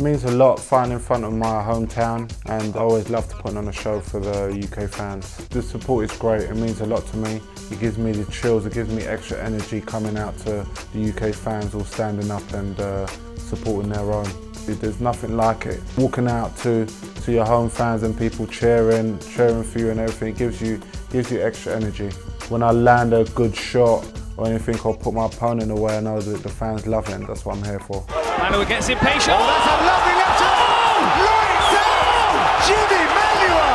It means a lot fighting in front of my hometown and I always love to put on a show for the UK fans. The support is great, it means a lot to me. It gives me the chills, it gives me extra energy coming out to the UK fans all standing up and uh, supporting their own. There's nothing like it. Walking out to, to your home fans and people cheering, cheering for you and everything, it gives you, gives you extra energy. When I land a good shot or anything or put my opponent away, I know that the fans love it and that's what I'm here for. Manuwa gets impatient. Oh, that's a lovely left hook! Lights out! Jimi Manuwa!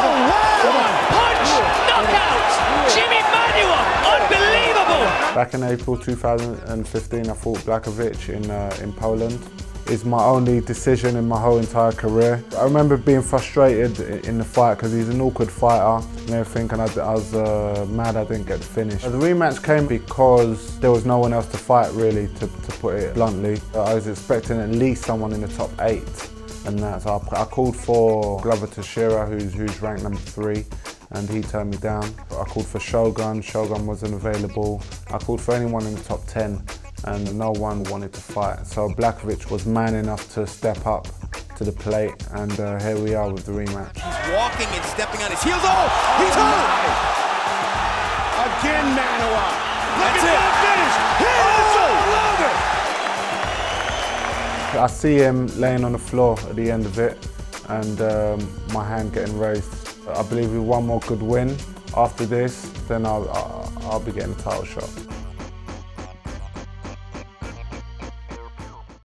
Oh, wow! Punch! Knockout! Jimi Manuwa! Unbelievable! Back in April 2015, I fought Blachowicz in, uh, in Poland. It's my only decision in my whole entire career. I remember being frustrated in the fight because he's an awkward fighter and everything and I, I was uh, mad I didn't get the finish. The rematch came because there was no one else to fight really, to, to put it bluntly. I was expecting at least someone in the top eight and that's I, I called for Glover Teixeira who's, who's ranked number three and he turned me down. I called for Shogun, Shogun wasn't available. I called for anyone in the top 10 and no one wanted to fight. So Blachowicz was man enough to step up to the plate and uh, here we are with the rematch. He's walking and stepping on his heels. Oh, he's hurt! Again, Manuwa. Look That's at it. that finish. Hit it! Oh, it! I see him laying on the floor at the end of it and um, my hand getting raised. I believe with one more good win after this, then I'll, I'll, I'll be getting a title shot.